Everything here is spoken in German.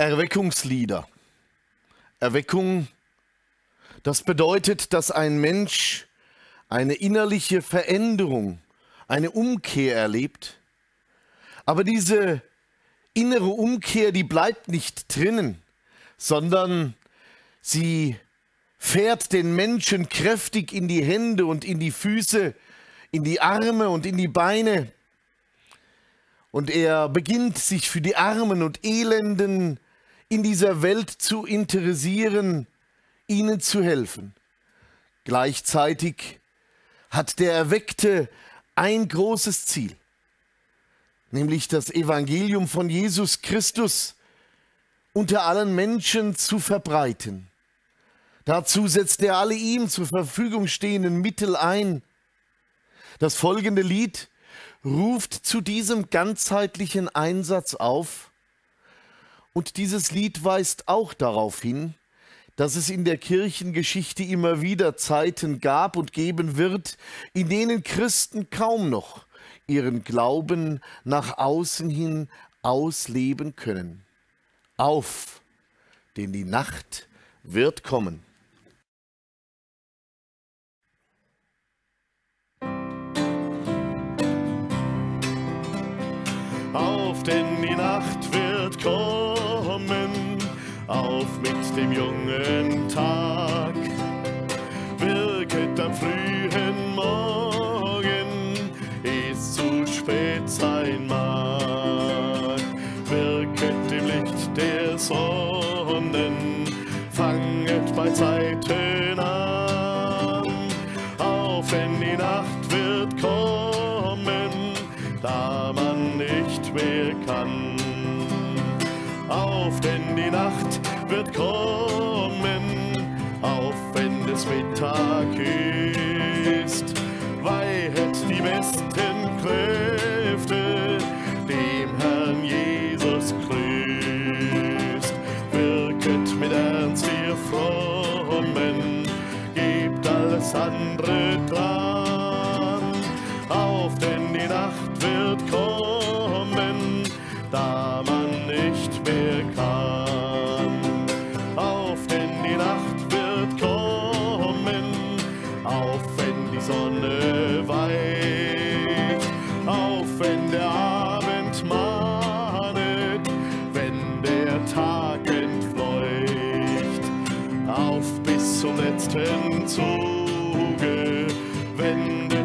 Erweckungslieder. Erweckung, das bedeutet, dass ein Mensch eine innerliche Veränderung, eine Umkehr erlebt. Aber diese innere Umkehr, die bleibt nicht drinnen, sondern sie fährt den Menschen kräftig in die Hände und in die Füße, in die Arme und in die Beine. Und er beginnt sich für die Armen und Elenden in dieser Welt zu interessieren, ihnen zu helfen. Gleichzeitig hat der Erweckte ein großes Ziel, nämlich das Evangelium von Jesus Christus unter allen Menschen zu verbreiten. Dazu setzt er alle ihm zur Verfügung stehenden Mittel ein. Das folgende Lied ruft zu diesem ganzheitlichen Einsatz auf und dieses Lied weist auch darauf hin, dass es in der Kirchengeschichte immer wieder Zeiten gab und geben wird, in denen Christen kaum noch ihren Glauben nach außen hin ausleben können. Auf, denn die Nacht wird kommen. Auf, denn die Nacht wird kommen auf mit dem jungen Tag. Wirket am frühen Morgen, es zu spät sein mag. Wirket im Licht der Sonnen, fanget bei Zeiten an. Auf, wenn die Nacht wird kommen, da wird kommen, auch wenn es Mittag ist. Weihet die besten Kräfte dem Herrn Jesus grüßt. Wirket mit Ernst ihr Frommen, gebt alles andere dran. Auf, denn die Nacht wird kommen, Zuge, zugewendet.